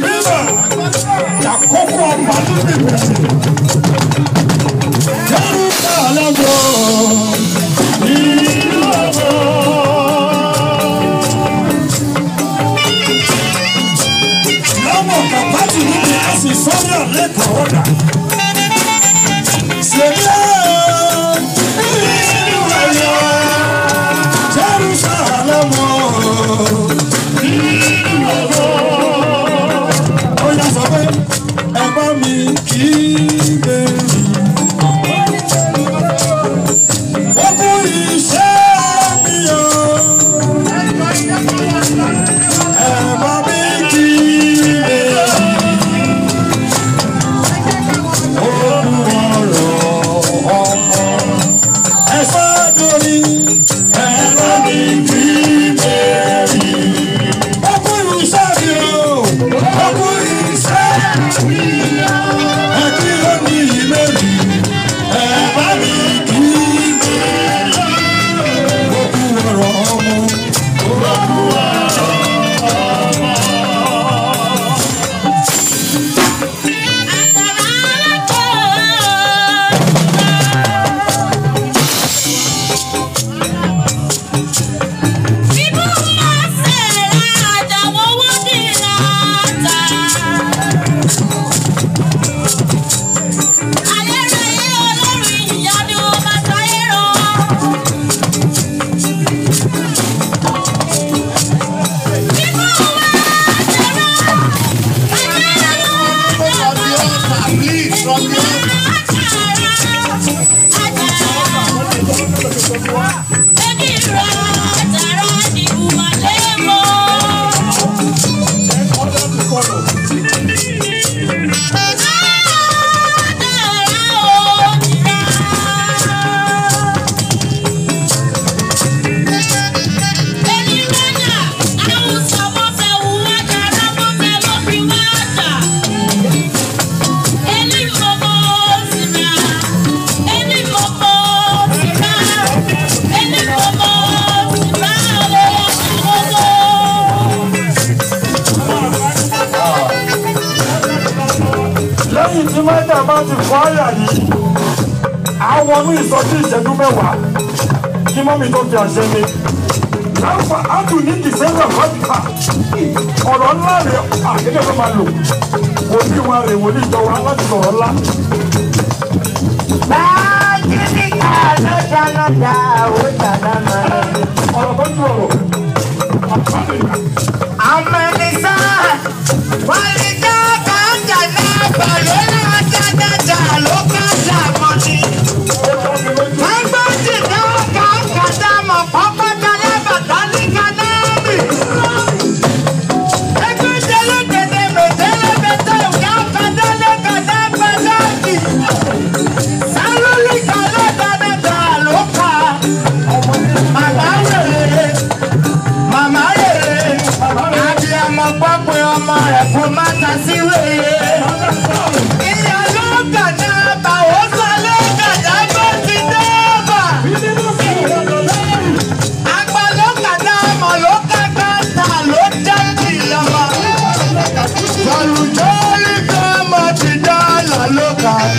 remember, the cocoa of Badu people. please, from the bá ti fọ́ àyà yìí àwọn ní ìsọjí ìṣẹ́jú mẹ́wàá kí mọ́mí tó fi àṣẹ mi láǹfà ádùn ní dìsẹ́mbà fọ́tìkà ọ̀rọ̀ ńlá rẹ̀ àkéde fẹ́ máa lò wòlíì wa rẹ̀ wòlíì ìjọba láti sọ̀rọ̀ ńlá. báàgì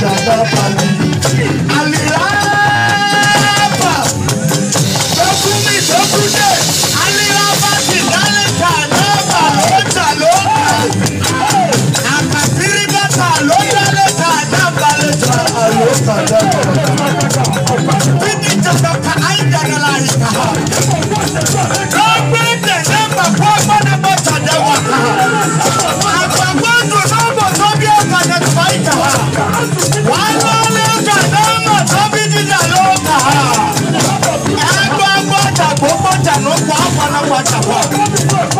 I'm Jada Pali pode acabar.